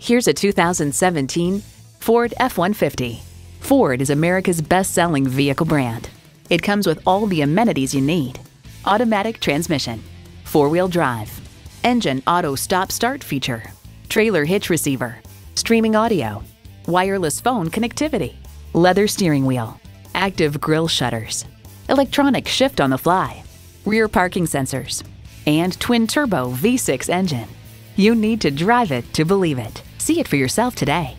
Here's a 2017 Ford F-150. Ford is America's best-selling vehicle brand. It comes with all the amenities you need. Automatic transmission, four-wheel drive, engine auto stop-start feature, trailer hitch receiver, streaming audio, wireless phone connectivity, leather steering wheel, active grille shutters, electronic shift on the fly, rear parking sensors, and twin-turbo V6 engine. You need to drive it to believe it. See it for yourself today.